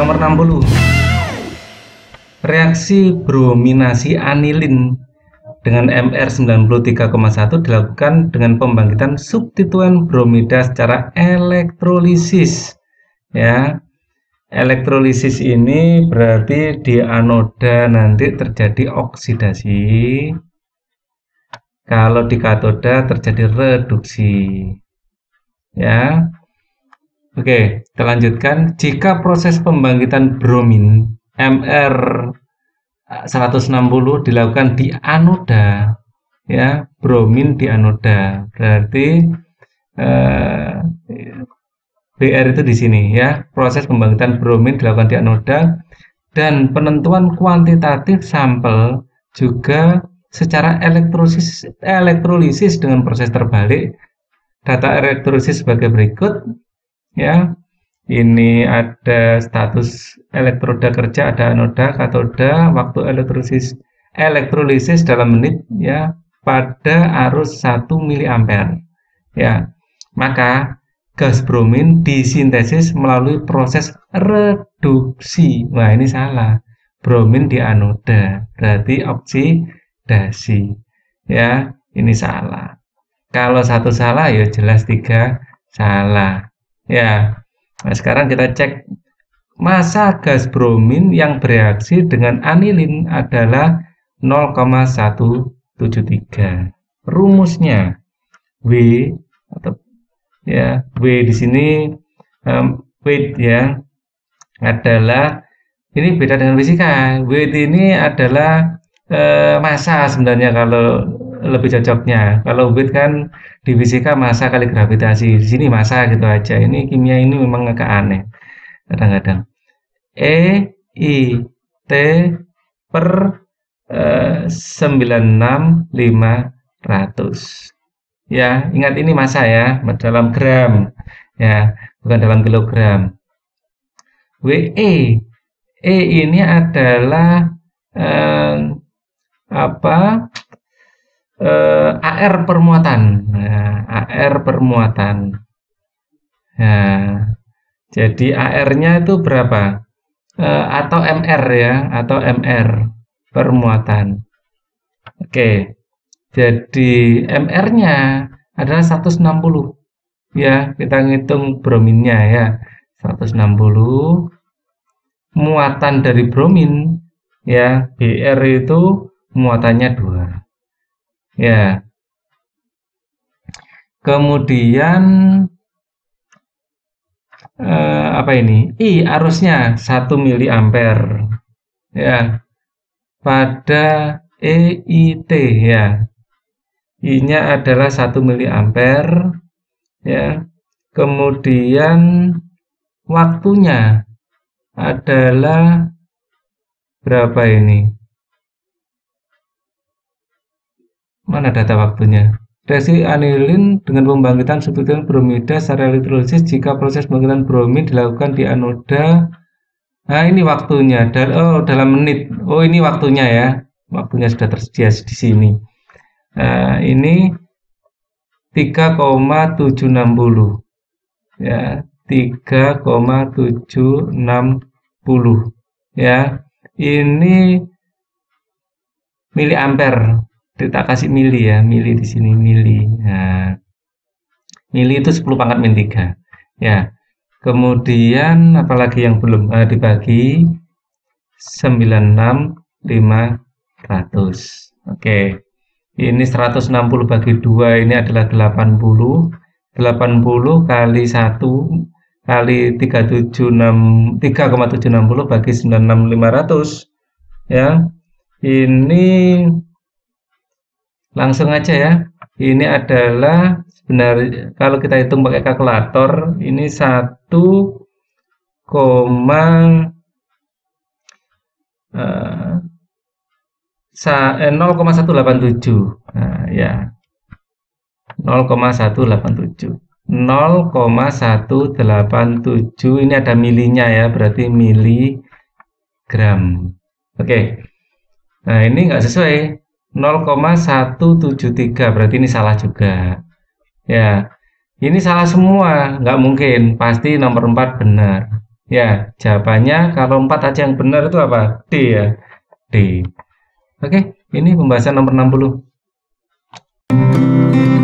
Nomor 60. Reaksi brominasi anilin dengan MR 93,1 dilakukan dengan pembangkitan substituen bromida secara elektrolisis. Ya. Elektrolisis ini berarti di anoda nanti terjadi oksidasi. Kalau di katoda terjadi reduksi. Ya. Oke, kita lanjutkan. Jika proses pembangkitan bromin MR 160 dilakukan di anoda, ya, bromin di anoda. Berarti eh, BR itu di sini ya. Proses pembangkitan bromin dilakukan di anoda dan penentuan kuantitatif sampel juga secara elektrolisis elektrolisis dengan proses terbalik. Data elektrolisis sebagai berikut ya ini ada status elektroda kerja ada anoda katoda waktu elektrolisis elektrolisis dalam menit ya pada arus 1 miliampere. Ya maka gas bromin disintesis melalui proses reduksi. Wah ini salah. Bromin di anoda berarti oksidasi. Ya ini salah. Kalau satu salah ya jelas tiga salah Ya, nah sekarang kita cek massa gas bromin yang bereaksi dengan anilin adalah 0,173. Rumusnya W atau ya W di sini um, weight ya adalah ini beda dengan fisika. Weight ini adalah uh, massa sebenarnya kalau lebih cocoknya. Kalau weight kan di fisika massa kali gravitasi. Di sini massa gitu aja. Ini kimia ini memang agak aneh kadang-kadang. E I T per eh, 96500. Ya, ingat ini massa ya, dalam gram. Ya, bukan dalam kilogram. WE E ini adalah eh, apa eh, AR permuatan. Nah, AR permuatan. Nah, jadi AR-nya itu berapa? Eh, atau MR ya, atau MR permuatan. Oke. Jadi MR-nya adalah 160. Ya, kita ngitung brominnya ya. 160 muatan dari bromin ya BR itu muatannya 2 Ya. Kemudian eh, apa ini? I arusnya 1 miliampere. Ya. Pada EIT ya. I-nya adalah 1 miliampere ya. Kemudian waktunya adalah berapa ini? Mana data waktunya? Reaksi anilin dengan pembangkitan substituen bromida secara elektrolisis jika proses pembangkitan bromin dilakukan di anoda. Nah, ini waktunya. Oh, dalam menit. Oh, ini waktunya ya. Waktunya sudah tersedia di sini. Nah, ini 3,760. Ya, 3,760. Ya. Ini miliampere kita kasih mili ya mili di sini mili. Nah mili itu 10 pangkat min 3 ya. Kemudian apalagi yang belum uh, dibagi? 96500 oke. Ini 160 bagi 2 ini adalah 80 80 kali 1 kali 376 3,760 bagi 96500 ya. Ini langsung aja ya. Ini adalah sebenarnya kalau kita hitung pakai kalkulator ini 1, koma uh, 0,187 nah ya. 0,187 0,187 ini ada milinya ya berarti miligram. Oke. Nah ini enggak sesuai 0,173 berarti ini salah juga. Ya ini salah semua. Nggak mungkin. Pasti nomor 4 benar. Ya jawabannya kalau 4 aja yang benar itu apa? D ya. D. Oke ini pembahasan nomor 60 Thank you.